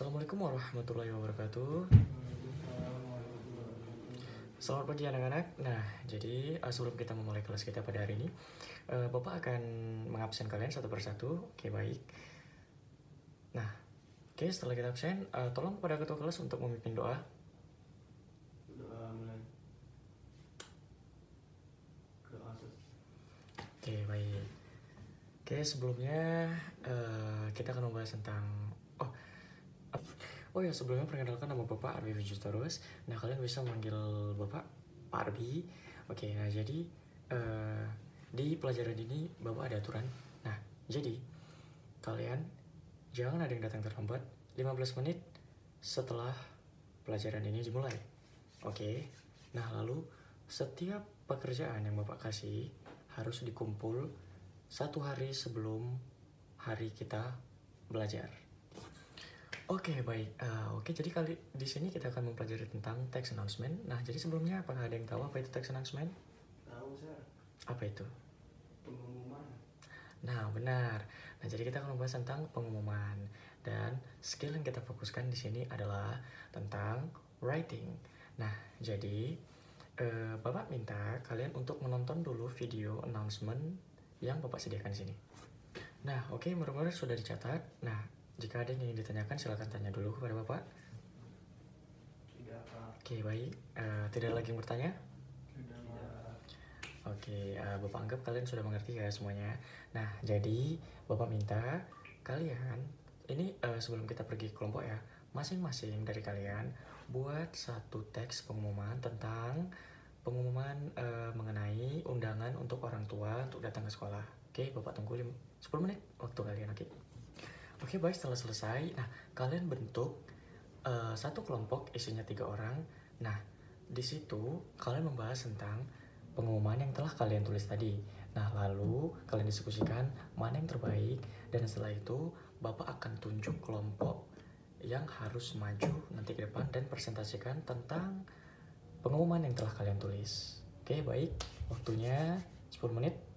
Assalamualaikum warahmatullahi wabarakatuh. Selamat pagi anak-anak. Nah, jadi uh, sebelum kita memulai kelas kita pada hari ini, uh, Bapak akan mengabsen kalian satu persatu. Oke, baik. Nah, oke setelah kita absen, uh, tolong kepada ketua kelas untuk memimpin doa. Oke, baik. Oke, sebelumnya uh, kita akan membahas tentang oh ya sebelumnya perkenalkan nama Bapak Arbi Terus. Nah, kalian bisa manggil Bapak Pak Arbi. Oke, nah jadi uh, di pelajaran ini Bapak ada aturan. Nah, jadi kalian jangan ada yang datang terlambat 15 menit setelah pelajaran ini dimulai. Oke. Nah, lalu setiap pekerjaan yang Bapak kasih harus dikumpul satu hari sebelum hari kita belajar. Oke, baik. Eh, oke, jadi kali di sini kita akan mempelajari tentang text announcement. Nah, jadi sebelumnya apakah ada yang tahu apa itu text announcement? Tahu sir. Apa itu? Pengumuman. Nah, benar. Nah, jadi kita akan membahas tentang pengumuman dan skill yang kita fokuskan di sini adalah tentang writing. Nah, jadi eh, Bapak minta kalian untuk menonton dulu video announcement yang Bapak sediakan di sini. Nah, oke, mudah-mudahan sudah dicatat. Nah, jika ada yang ingin ditanyakan, silakan tanya dulu kepada Bapak. Tidak Pak. Oke, baik. Eh, tidak lagi yang bertanya? Tidak Pak. Oke, eh, Bapak anggap kalian sudah mengerti ya semuanya. Nah, jadi Bapak minta kalian, ini eh, sebelum kita pergi ke kelompok ya, masing-masing dari kalian buat satu teks pengumuman tentang pengumuman eh, mengenai undangan untuk orang tua untuk datang ke sekolah. Oke, Bapak tunggu lim- 10 menit waktu kalian, oke? Oke, baik setelah selesai. Nah, kalian bentuk eh, satu kelompok isinya tiga orang. Nah, di situ kalian membahas tentang pengumuman yang telah kalian tulis tadi. Nah, lalu kalian diskusikan mana yang terbaik dan setelah itu Bapak akan tunjuk kelompok yang harus maju nanti ke depan dan presentasikan tentang pengumuman yang telah kalian tulis. Oke, baik. Waktunya 10 menit.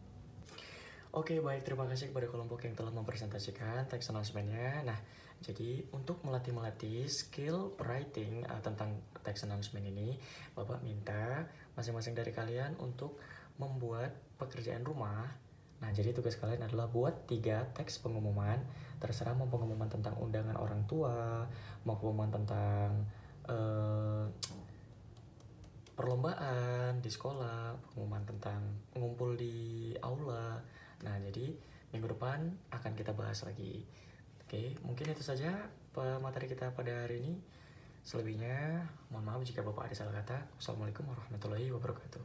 Oke, baik. Terima kasih kepada kelompok yang telah mempresentasikan teks announcement-nya. Nah, jadi untuk melatih-melatih skill writing uh, tentang teks announcement ini, Bapak minta masing-masing dari kalian untuk membuat pekerjaan rumah. Nah, jadi tugas kalian adalah buat tiga teks pengumuman. Terserah mau pengumuman tentang undangan orang tua, mau pengumuman tentang eh, perlombaan di sekolah, pengumuman tentang ngumpul di aula. Nah, jadi minggu depan akan kita bahas lagi. Oke, mungkin itu saja pe- materi kita pada hari ini. Selebihnya, mohon maaf jika Bapak ada salah kata. Wassalamualaikum warahmatullahi wabarakatuh.